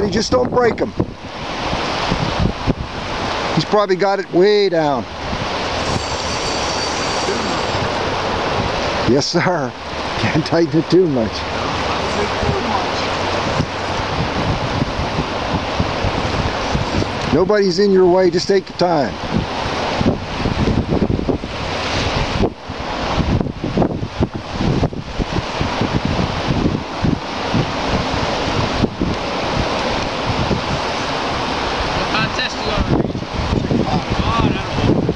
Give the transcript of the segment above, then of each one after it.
buddy. Just don't break him. He's probably got it way down. Yes, sir. Can't tighten it too much. Nobody's in your way. Just take your time. What contest you want to reach? Oh, that'll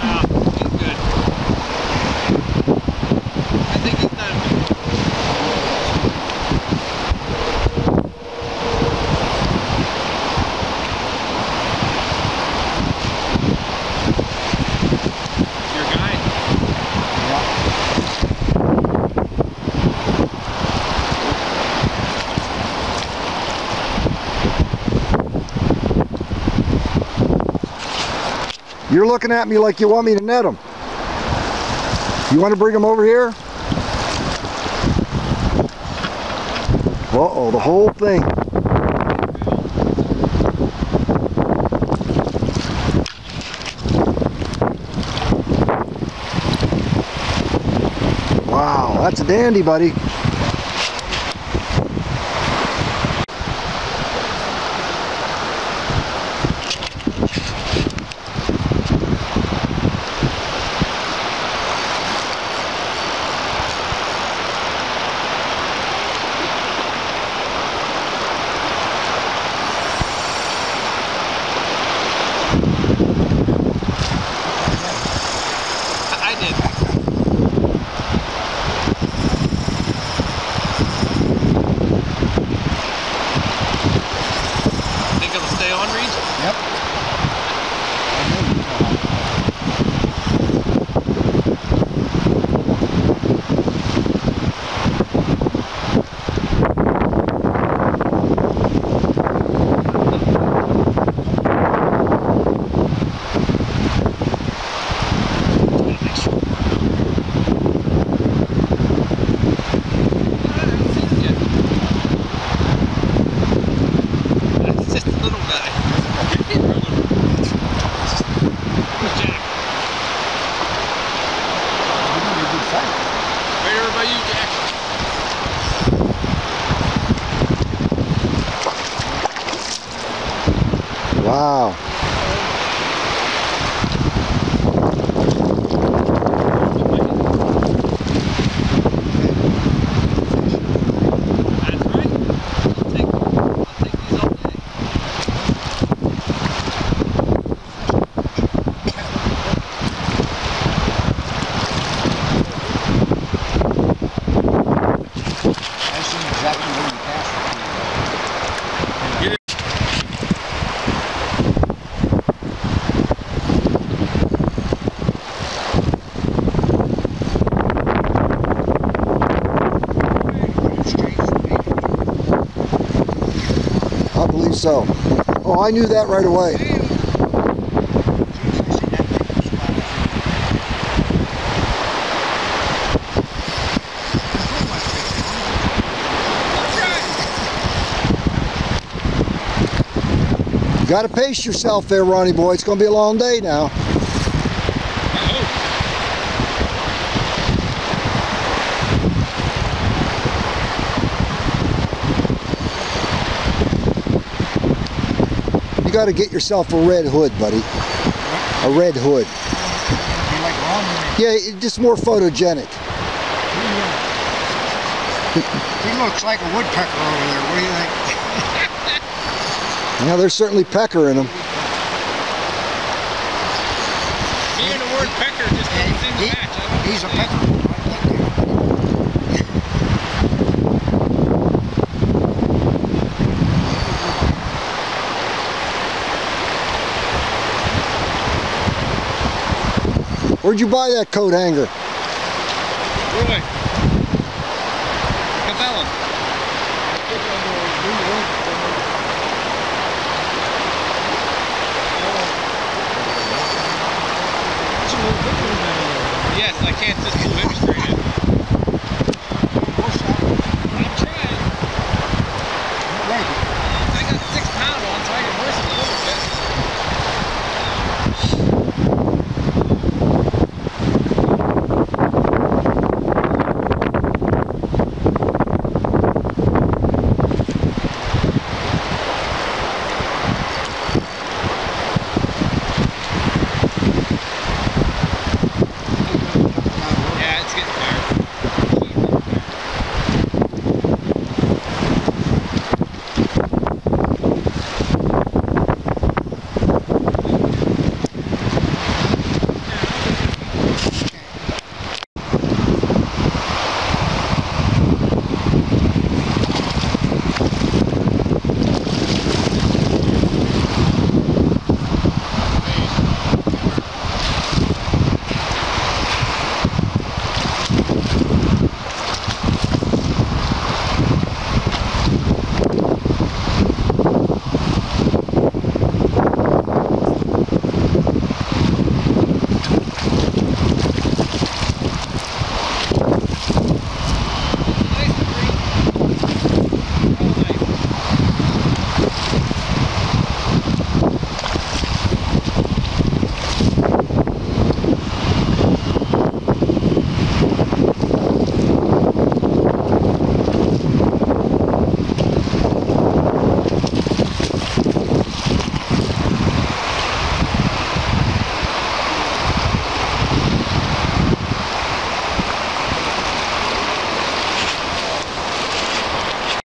Wow, he's good. I think he's done. Your guy? You're looking at me like you want me to net them. You want to bring them over here? Uh-oh, the whole thing. Wow, that's a dandy, buddy. Right over by you, Jack. Wow. That's right. I'll take, I'll take these all day. I believe so. Oh, I knew that right away. You got to pace yourself there, Ronnie boy. It's to be a long day now. Got to get yourself a red hood, buddy. A red hood. Yeah, it- just more photogenic. He looks like a woodpecker over there. What do you think? Yeah, there's certainly pecker in him. Me and the word pecker just don't seem to match. He's a understand. Where'd you buy that coat hanger? Roy,